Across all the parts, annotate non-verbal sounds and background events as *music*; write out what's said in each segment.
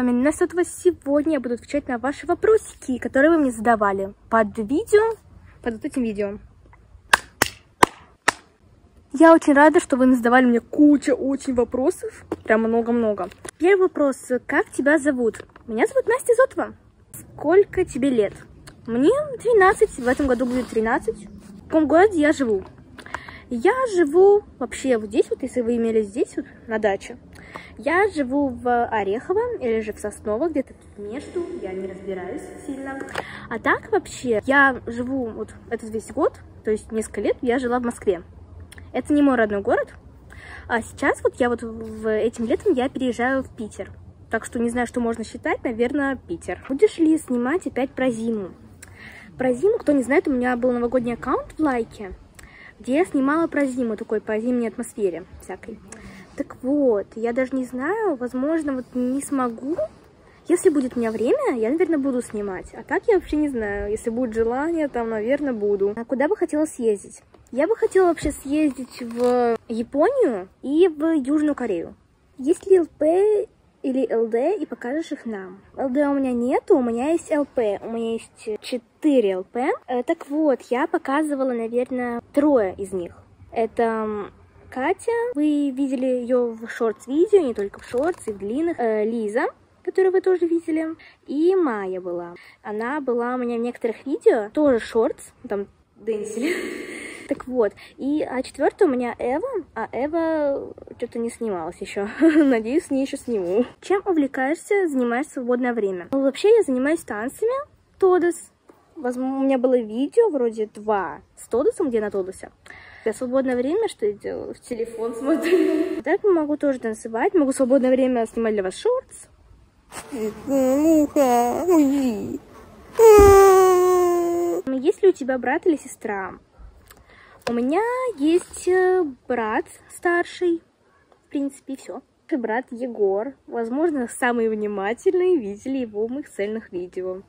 вами Насотова. Сегодня я буду отвечать на ваши вопросики, которые вы мне задавали под видео, под вот этим видео. Я очень рада, что вы задавали мне куча очень вопросов. Прям много-много. Первый вопрос. Как тебя зовут? Меня зовут Настя Зотова. Сколько тебе лет? Мне 12. В этом году будет 13. В каком городе я живу? Я живу вообще вот здесь, вот если вы имели здесь, вот, на даче. Я живу в Орехово или же в Сосново, где-то между, я не разбираюсь сильно. А так вообще, я живу вот этот весь год, то есть несколько лет я жила в Москве. Это не мой родной город. А сейчас вот я вот в этим летом я переезжаю в Питер. Так что не знаю, что можно считать, наверное, Питер. Будешь ли снимать опять про зиму? Про зиму, кто не знает, у меня был новогодний аккаунт в лайке, где я снимала про зиму, такой по зимней атмосфере всякой. Так вот, я даже не знаю, возможно, вот не смогу. Если будет у меня время, я, наверное, буду снимать. А так я вообще не знаю. Если будет желание, там, наверное, буду. А куда бы хотела съездить? Я бы хотела вообще съездить в Японию и в Южную Корею. Есть ли ЛП или ЛД, и покажешь их нам. ЛД у меня нету, у меня есть ЛП. У меня есть 4 ЛП. Э, так вот, я показывала, наверное, трое из них. Это Катя, вы видели ее в шортс-видео, не только в шортс, и в длинных. Э, Лиза, которую вы тоже видели. И Майя была. Она была у меня в некоторых видео, тоже шортс, там дэнсили. *laughs* Так вот, и а четвертая у меня Эва, а Эва что-то не снималась еще. *laughs* Надеюсь, с ней еще сниму. Чем увлекаешься, занимаешь свободное время? Ну, вообще я занимаюсь танцами. Тодос. Возможно, у меня было видео, вроде два, с Тодосом, где на Тодосе. Я свободное время что я делаю? В телефон смотрю. *laughs* Так могу тоже танцевать. Могу в свободное время снимать для вас шортс. Есть ли у тебя брат или сестра? У меня есть э, брат старший, в принципе, все. Брат Егор, возможно, самый внимательный, видели его в моих цельных видео.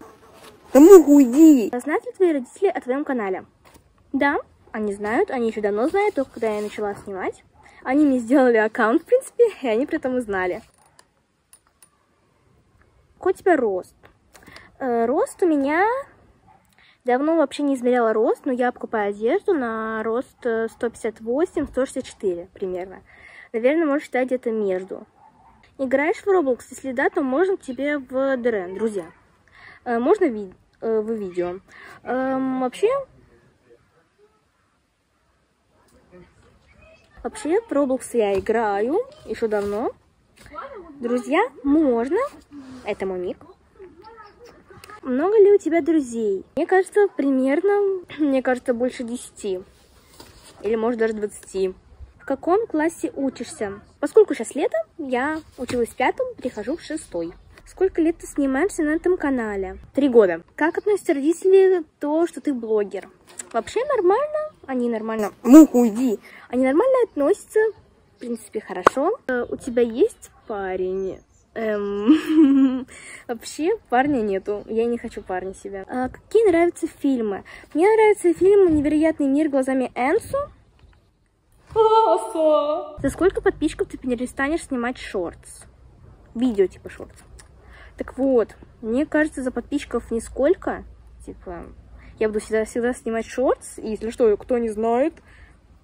Да могу уйди! Знают ли твои родители о твоем канале? Да, они знают, они еще давно знают, только когда я начала снимать. Они мне сделали аккаунт, в принципе, *laughs* и они при этом узнали. Какой у тебя рост? Э, рост у меня Давно вообще не измеряла рост, но я покупаю одежду на рост 158-164 э, примерно. Наверное, можно считать где-то между. Играешь в Roblox? Если да, то можно тебе в ДРН, друзья. Э, можно ви э, в видео. Эм, вообще... Вообще, в Roblox я играю еще давно. Друзья, можно. Это мой ник. Много ли у тебя друзей? Мне кажется, примерно, *clears throat* мне кажется, больше 10. Или, может, даже 20. В каком классе учишься? Поскольку сейчас лето, я училась в пятом, перехожу в шестой. Сколько лет ты снимаешься на этом канале? Три года. Как относятся родители то, что ты блогер? Вообще нормально. Они нормально... Ну, уйди. Они нормально относятся. В принципе, хорошо. Э, у тебя есть парень? Эм, *laughs* вообще парня нету. Я не хочу парня себя. А, какие нравятся фильмы? Мне нравится фильм «Невероятный мир глазами Энсу». За сколько подписчиков ты перестанешь снимать шортс? Видео типа шортс. Так вот, мне кажется, за подписчиков нисколько. Типа, я буду всегда, всегда снимать шортс. И если что, кто не знает,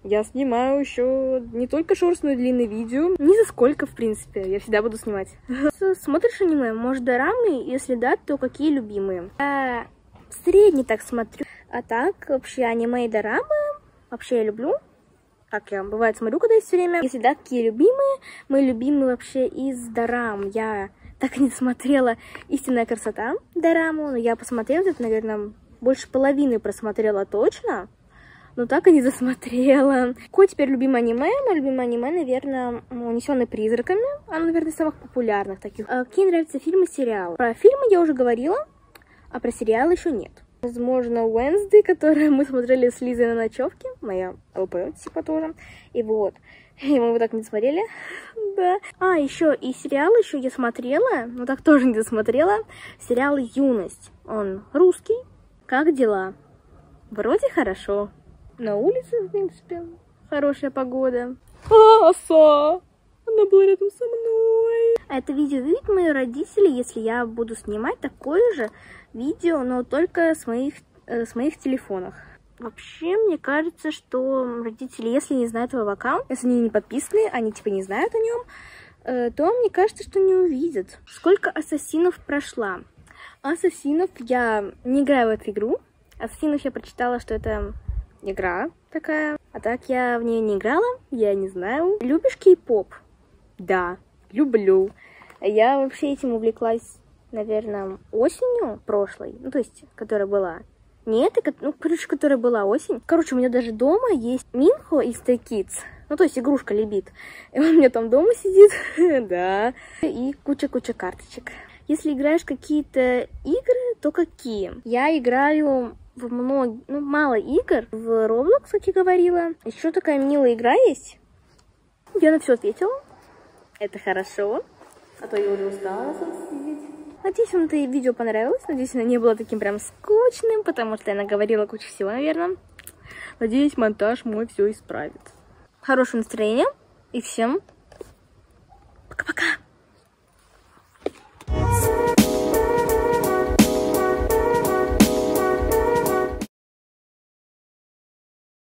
я снимаю еще не только шорс, но и длинные видео. Ни за сколько, в принципе, я всегда буду снимать. Смотришь аниме? Может, дорамы? Если да, то какие любимые? Я средний так смотрю. А так, вообще, аниме и дорамы вообще я люблю. Как я, бывает, смотрю, когда есть время. Если да, какие любимые? Мои любимые вообще из дорам. Я так и не смотрела «Истинная красота» дораму, но я посмотрела, это, наверное, больше половины просмотрела точно но так и не *laughs* засмотрела. Какое теперь любимое аниме? Мое любимое аниме, наверное, «Унесенный призраками». Оно, наверное, из самых популярных таких. А какие нравятся фильмы, сериалы? Про фильмы я уже говорила, а про сериалы еще нет. Возможно, Wednesday, которую *laughs* мы смотрели с Лизой на ночевке. Моя ЛП, типа, тоже. И вот. *laughs* И мы вот так не смотрели. да. А, еще и сериал еще я смотрела, но так тоже не досмотрела. Сериал «Юность». Он русский. Как дела? Вроде хорошо. На улице, в принципе, хорошая погода. А, оса! Она была рядом со мной. А это видео видят мои родители, если я буду снимать такое же видео, но только с моих, э, с моих телефонов. Вообще, мне кажется, что родители, если не знают твоего аккаунта, если они не подписаны, они типа не знают о нем, э, то мне кажется, что не увидят. Сколько ассасинов прошла? Ассасинов я не играю в эту игру. Ассасинов я прочитала, что это игра такая. А так я в нее не играла, я не знаю. Любишь кей-поп? Да, люблю. Я вообще этим увлеклась, наверное, осенью прошлой, ну, то есть, которая была. Не эта, ну, короче, которая была осень. Короче, у меня даже дома есть Минхо из Stray Kids. Ну, то есть игрушка Лебит. *laughs* И он у меня там дома сидит, *laughs* да. И куча-куча карточек. Если играешь какие-то игры, то какие? Я играю в много, ну, мало игр. В Roblox, как я говорила. Еще такая милая игра есть. Я на все ответила. Это хорошо. А то я уже устала сидеть. Надеюсь, вам это видео понравилось. Надеюсь, оно не было таким прям скучным, потому что я наговорила кучу всего, наверное. Надеюсь, монтаж мой все исправит. Хорошего настроения и всем